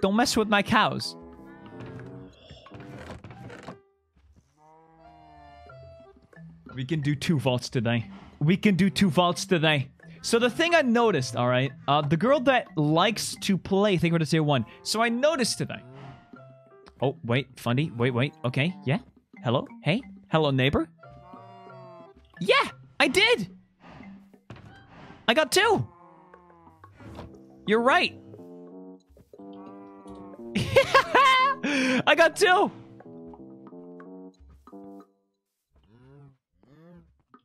Don't mess with my cows. We can do two vaults today. We can do two vaults today. So the thing I noticed, all right, uh, the girl that likes to play Think We're to Tier 1. So I noticed today. Oh, wait, Fundy, Wait, wait. Okay, yeah. Hello? Hey? Hello, neighbor? Yeah, I did. I got two. You're right. I got two.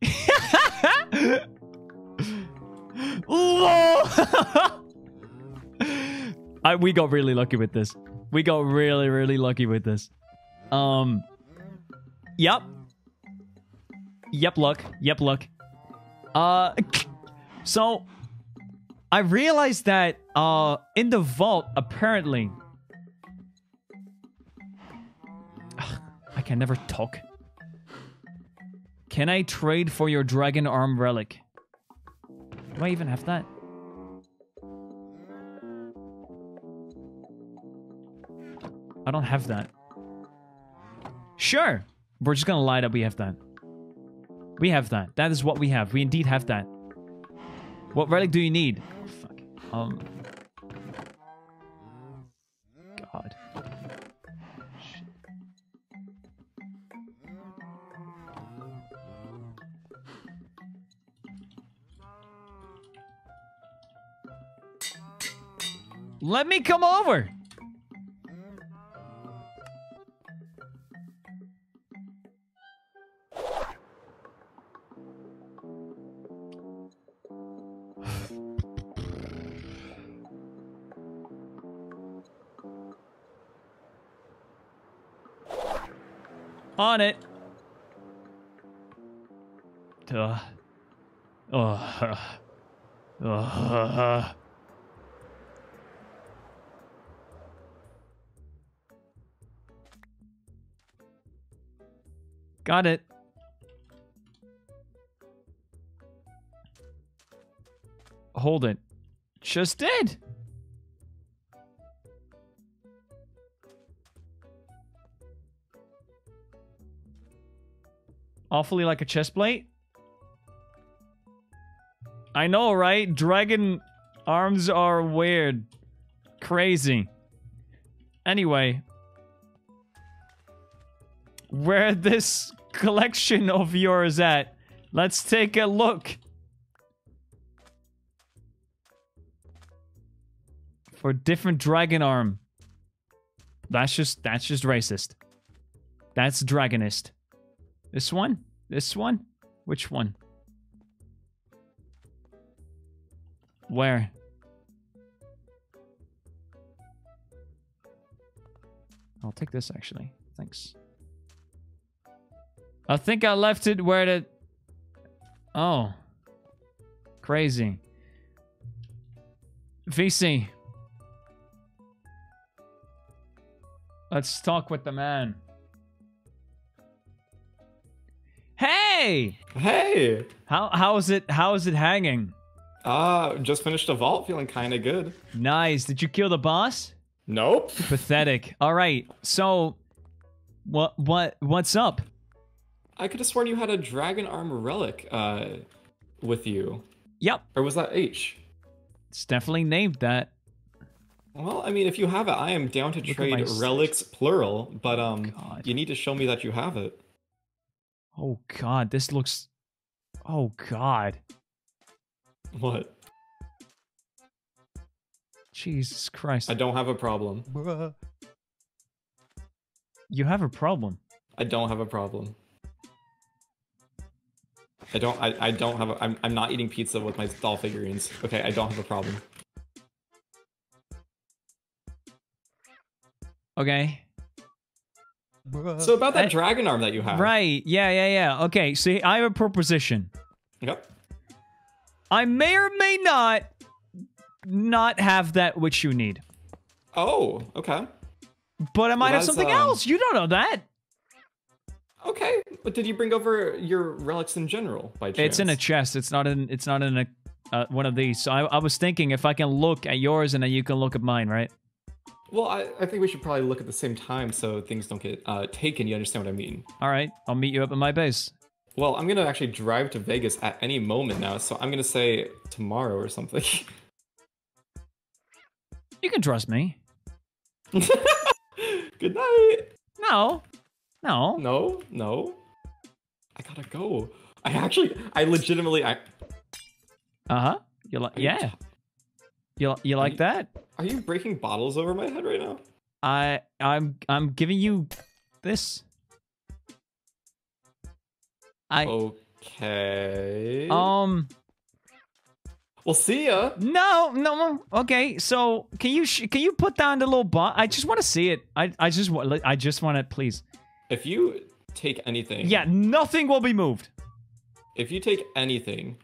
I, we got really lucky with this. We got really, really lucky with this. Um. Yep. Yep, luck. Yep, luck. Uh. So, I realized that uh in the vault, apparently. Can never talk. Can I trade for your dragon arm relic? Do I even have that? I don't have that. Sure. We're just gonna lie that we have that. We have that. That is what we have. We indeed have that. What relic do you need? Oh, fuck. Um. Let me come over. On it. Duh. Ugh. Ugh. Got it. Hold it. Just did. Awfully like a chest plate. I know, right? Dragon arms are weird. Crazy. Anyway. Where this collection of yours at? Let's take a look. For different dragon arm. That's just that's just racist. That's dragonist. This one? This one? Which one? Where? I'll take this actually. Thanks. I think I left it where the... Oh. Crazy. VC. Let's talk with the man. Hey! Hey! How how is it how is it hanging? Uh, just finished a vault, feeling kind of good. Nice. Did you kill the boss? Nope. Pathetic. All right. So what what what's up? I could have sworn you had a dragon armor relic uh with you. Yep. Or was that H? It's definitely named that. Well, I mean, if you have it, I am down to Look trade relics plural, but um God. you need to show me that you have it. Oh god, this looks Oh god. What? Jesus Christ. I don't have a problem. You have a problem. I don't have a problem. I don't I, I don't have a I'm I'm not eating pizza with my doll figurines. Okay, I don't have a problem. Okay. So about that I- dragon arm that you have. Right. Yeah, yeah, yeah. Okay, see, I have a proposition. Yep. I may or may not not have that which you need. Oh, okay. But I might have something um, else. You don't know that. Okay. But did you bring over your relics in general by chance? It's in a chest. It's not in. It's not in a uh, one of these. So I, I was thinking if I can look at yours and then you can look at mine, right? Well, I, I think we should probably look at the same time so things don't get uh, taken. You understand what I mean? All right, I'll meet you up at my base. Well, I'm gonna actually drive to Vegas at any moment now, so I'm gonna say tomorrow or something. You can trust me. Good night. No, no. No, no. I gotta go. I actually, I legitimately, I. Uh huh. You like? Are you Yeah. You you like that? Are you breaking bottles over my head right now? I I'm I'm giving you this. I Okay. um Well, see ya. no no okay so can you sh- can you put down the little bot I just want to see it I I just want I just want it please If you take anything. yeah nothing will be moved. If you take anything,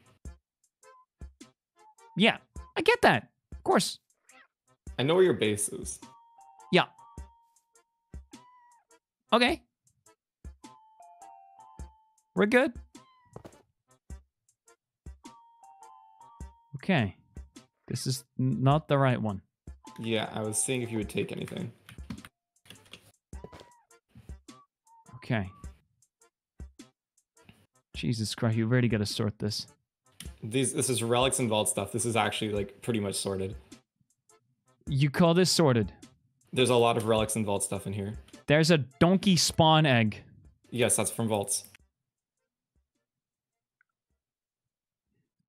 yeah I get that. Of course. I know where your base is. yeah. Okay. We're good. Okay. This is not the right one. Yeah, I was seeing if you would take anything. Okay. Jesus Christ, you really gotta sort this. These, this is relics and vault stuff. This is actually like pretty much sorted. You call this sorted. There's a lot of relics and vault stuff in here. There's a donkey spawn egg. Yes, that's from vaults.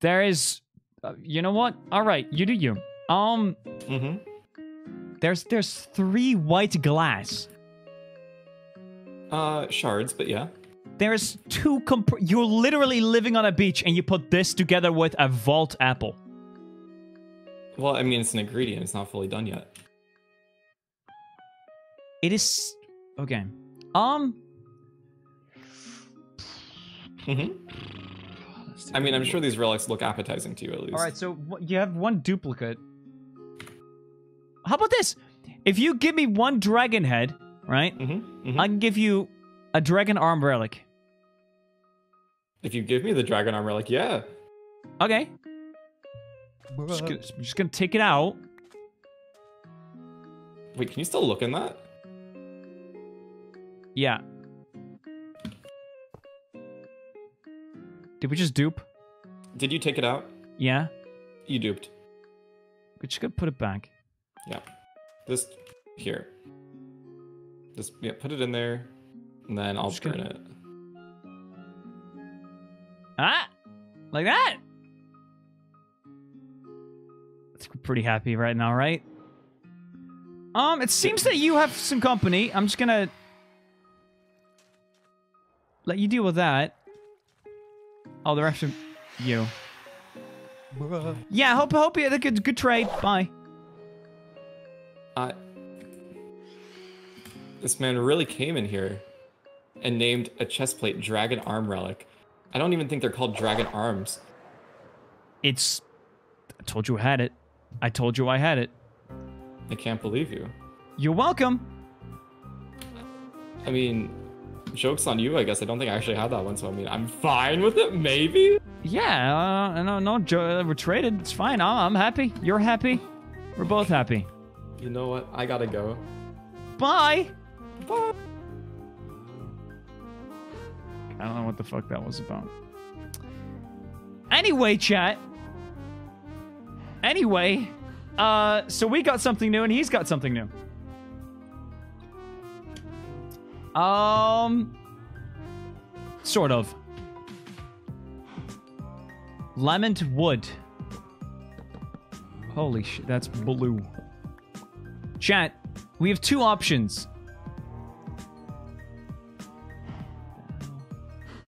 There is. Uh, you know what? All right, you do you. Um, Mm-hmm. there's there's three white glass. Uh, shards, but yeah. There's two. Comp- you're literally living on a beach, and you put this together with a vault apple. Well, I mean, it's an ingredient. It's not fully done yet. It is okay. Um, Mm-hmm. I mean, I'm sure these relics look appetizing to you at least. All right, so you have one duplicate. How about this? If you give me one dragon head, right? Mm-hmm. mm-hmm. I can give you a dragon arm relic. If you give me the dragon arm relic, yeah. Okay. Just gonna, just gonna take it out. Wait, can you still look in that? Yeah. Did we just dupe? Did you take it out? Yeah. You duped. We're just gonna put it back. Yeah. Just here. Just yeah, put it in there, and then I'll Just burn gonna- it. Ah, like that. It's pretty happy right now, right? Um, it seems that you have some company. I'm just gonna let you deal with that. Oh, the rest of you. Yeah, hope hope you had a good good trade. Bye. Uh, this man really came in here and named a chestplate Dragon Arm Relic. I don't even think they're called Dragon Arms. It's. I told you I had it. I told you I had it. I can't believe you. You're welcome. I mean, joke's on you, I guess. I don't think I actually had that one, so I mean, I'm fine with it, maybe? Yeah, uh, no, no, jo- we're traded. It's fine. I- I'm happy. You're happy. We're both happy. You know what? I gotta go. Bye. I don't know what the fuck that was about. Anyway, chat. Anyway, uh, so we got something new and he's got something new. Um, sort of. Lemon wood. Holy shit, that's blue. Chat, we have two options.